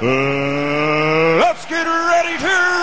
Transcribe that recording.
Uh, let's get ready to